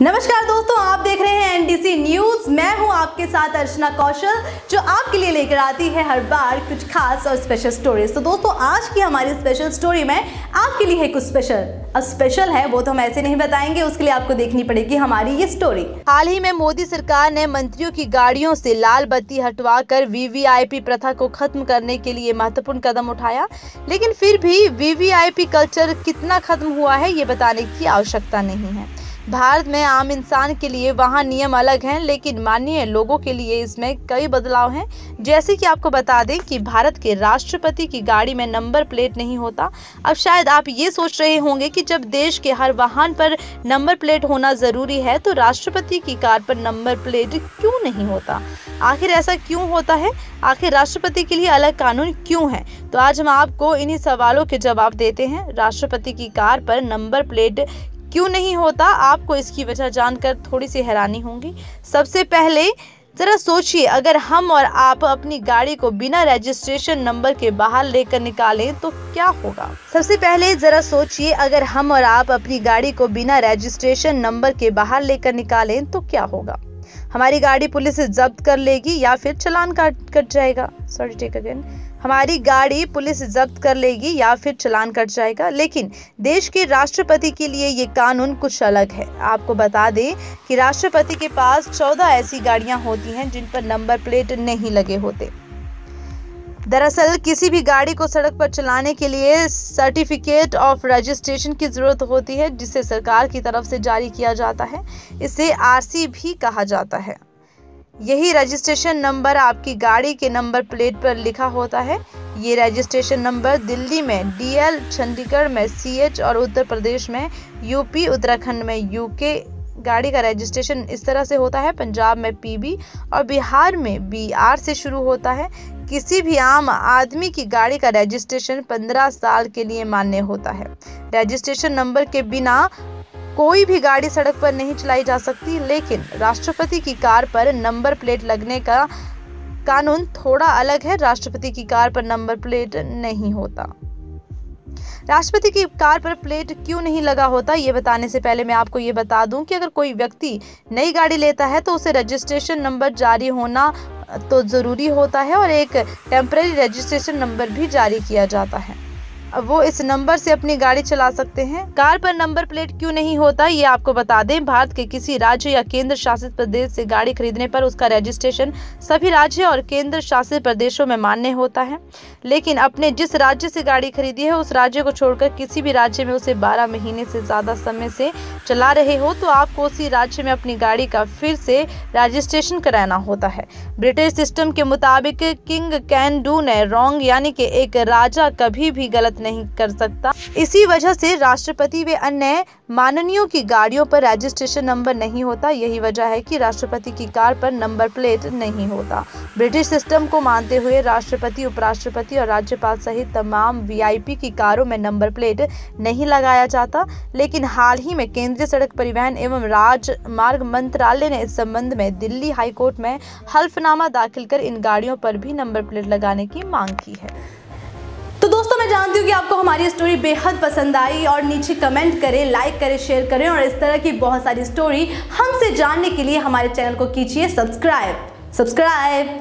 नमस्कार दोस्तों, आप देख रहे हैं एनडीसी न्यूज़ मैं हूँ आपके साथ अर्चना कौशल, जो आपके लिए लेकर आती है हर बार कुछ खास और स्पेशल स्टोरीज तो दोस्तों, आज की हमारी स्पेशल स्टोरी में आपके लिए है कुछ स्पेशल अब स्पेशल है, वो तो हम ऐसे नहीं बताएँगे, उसके लिए आपको देखनी पड़ेगी हमारी ये स्टोरी हाल ही में मोदी सरकार ने मंत्रियों की गाड़ियों से लाल बत्ती हटवाकर वीवीआईपी प्रथा को खत्म करने के लिए महत्वपूर्ण कदम उठाया, लेकिन फिर भी वीवीआईपी कल्चर कितना खत्म हुआ है, ये बताने की आवश्यकता नहीं है। भारत में आम इंसान के लिए वहाँ नियम अलग हैं, लेकिन माननीय लोगों के लिए इसमें कई बदलाव हैं। जैसे कि आपको बता दें कि भारत के राष्ट्रपति की गाड़ी में नंबर प्लेट नहीं होता। अब शायद आप ये सोच रहे होंगे कि जब देश के हर वाहन पर नंबर प्लेट होना ज़रूरी है तो राष्ट्रपति की कार पर नंबर प्लेट क्यों नहीं होता? आखिर ऐसा क्यों होता है? आखिर राष्ट्रपति के लिए अलग कानून क्यों है? तो आज हम आपको इन्हीं सवालों के जवाब देते हैं। राष्ट्रपति की कार पर नंबर प्लेट क्यों नहीं होता? आपको इसकी वजह जानकर थोड़ी सी हैरानी होगी। सबसे पहले, जरा सोचिए, अगर हम और आप अपनी गाड़ी को बिना रजिस्ट्रेशन नंबर के बाहर लेकर निकालें तो क्या होगा? सबसे पहले, जरा सोचिए, अगर हम और आप अपनी गाड़ी को बिना रजिस्ट्रेशन नंबर के बाहर लेकर निकालें तो क्या होगा? हमारी गाड़ी पुलिस जब्त कर लेगी या फिर चलान काट, कट जाएगा? सॉरी टेक अगेन हमारी गाड़ी पुलिस जब्त कर लेगी या फिर चलान कट जाएगा। लेकिन देश के राष्ट्रपति के लिए ये कानून कुछ अलग है। आपको बता दें कि राष्ट्रपति के पास चौदह ऐसी गाड़ियाँ होती हैं जिन पर नंबर प्लेट नहीं लगे होते। दरअसल किसी भी गाड़ी को सड़क पर चलाने के लिए सर्टिफिकेट ऑफ़ रजिस्ट्रेशन की ज़रूरत होती है, जिसे सरकार की तरफ़ से जारी किया जाता है। इसे आरसी भी कहा जाता है। यही रजिस्ट्रेशन नंबर आपकी गाड़ी के नंबर प्लेट पर लिखा होता है। ये रजिस्ट्रेशन नंबर दिल्ली में डीएल चंडीगढ़ में सीएच और उत्तर प्रदेश में यूपी उत्तराखंड में यूके गाड़ी का रजिस्ट्रेशन इस तरह से होता है। पंजाब में पीबी और बिहार में बीआर से शुरू होता है। किसी भी आम आदमी की गाड़ी का रजिस्ट्रेशन 15 साल के लिए मान्य होता है। रजिस्ट्रेशन नंबर के बिना कोई भी गाड़ी सड़क पर नहीं चलाई जा सकती, लेकिन राष्ट्रपति की कार पर नंबर प्लेट लगने का कानून थोड़ा अलग है। राष्ट्रपति की कार पर नंबर प्लेट नहीं होता। राष्ट्रपति की कार पर प्लेट क्यों नहीं लगा होता, ये बताने से पहले मैं आपको ये बता दूँ कि अगर कोई व्यक्ति नई गाड़ी लेता है तो उसे रजिस्ट्रेशन नंबर जारी होना तो ज़रूरी होता है और एक टेम्परेरी रजिस्ट्रेशन नंबर भी जारी किया जाता है। वो इस नंबर से अपनी गाड़ी चला सकते हैं। कार पर नंबर प्लेट क्यों नहीं होता, ये आपको बता दें। भारत के किसी राज्य या केंद्र शासित प्रदेश से गाड़ी खरीदने पर उसका रजिस्ट्रेशन सभी राज्य और केंद्र शासित प्रदेशों में मान्य होता है। लेकिन अपने जिस राज्य से गाड़ी खरीदी है, उस राज्य को छोड़कर किसी भी राज्य में उसे बारह महीने से ज़्यादा समय से चला रहे हो तो आपको उसी राज्य में अपनी गाड़ी का फिर से रजिस्ट्रेशन कराना होता है। ब्रिटिश सिस्टम के मुताबिक king can do no wrong, यानी कि एक राजा, कभी भी गलत नहीं कर सकता। इसी वजह से राष्ट्रपति व अन्य माननीयों की गाड़ियों पर रजिस्ट्रेशन नंबर नहीं होता। यही वजह है कि राष्ट्रपति की कार पर नंबर प्लेट नहीं होता। ब्रिटिश सिस्टम को मानते हुए राष्ट्रपति, उपराष्ट्रपति और राज्यपाल सहित तमाम वीआईपी की कारों में नंबर प्लेट नहीं लगाया जाता। लेकिन हाल ही में केंद्रीय सड़क परिवहन एवं राजमार्ग मंत्रालय ने इस संबंध में दिल्ली हाईकोर्ट में हल्फनामा दाखिल कर इन गाड़ियों पर भी नंबर प्लेट लगाने की मांग की है। मैं जानती हूँ कि आपको हमारी स्टोरी बेहद पसंद आई और नीचे कमेंट करें लाइक करें शेयर करें और इस तरह की बहुत सारी स्टोरी हमसे जानने के लिए हमारे चैनल को कीजिए सब्सक्राइब सब्सक्राइब